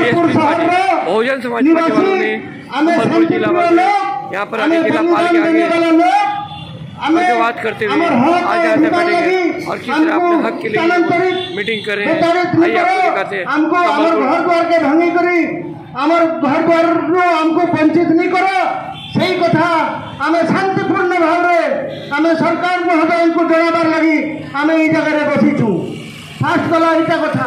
Bahujan Samaj party वालों ने मुजफ्फरपुर जिला यहाँ पर आने के लिए आगे बात करते हुए आज यहाँ से बैठेंगे और किस तरह अपने हक के लिए मीटिंग कर रहे हैं आइए हमको আমার ঘর ঘর আমকো বঞ্চিত নি কর সেই কথা আমি শান্তিপূর্ণ ভাবে আমি সরকার মহোদয়কে জনাবার লাগি আমি এই জায়গায় বসিছু ফার্স্ট কথা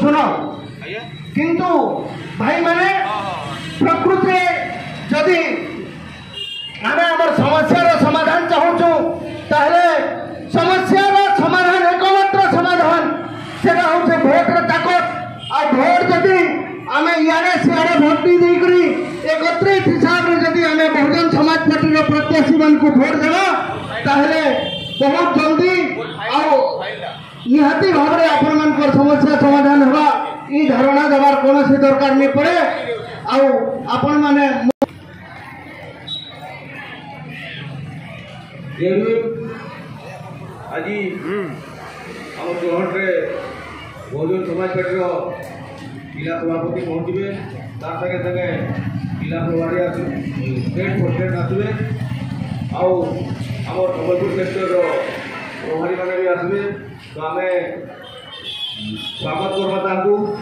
सुनो किंतु भाई मैंने हाँ, हाँ, हाँ। प्रकृति जदि आम आम समस्या समाधान चाहू ताहले समस्या समाधान एकम्र समाधान से भोट रक आोट जदि आम इे सियाड़े भोट दी एकत्रित हिसाब से जब आम बहुजन समाज पार्टी प्रत्याशी मान भोट देवा बहुत जल्दी ନିହାତି ଭାବରେ ଆପଣମାନଙ୍କର ସମସ୍ୟା ସମାଧାନ ହେବା ଇ ଧାରଣା ଦେବାର କୌଣସି ଦରକାର ନେଇ ପଡ଼େ ଆଉ ଆପଣମାନେ ଆଜି ଆମ ଜୋହଟରେ ବହୁଜନ ସମାଜ ପାର୍ଟିର ଜିଲ୍ଲା ସଭାପତି ପହଞ୍ଚିବେ ତା ସାଙ୍ଗେ ସାଙ୍ଗେ ଜିଲ୍ଲା ସଭାରେ ଆସିବେ ଷ୍ଟେଟ୍ ପ୍ରେସିଡେଣ୍ଟ ଆସିବେ ଆଉ ଆମ ସମ୍ବଲପୁର ସେକ୍ଟରର પ્રભારીମାନେ ବି ଆସିବେ ତ ଆମେ ସ୍ୱାଗତ କରିବା ତାଙ୍କୁ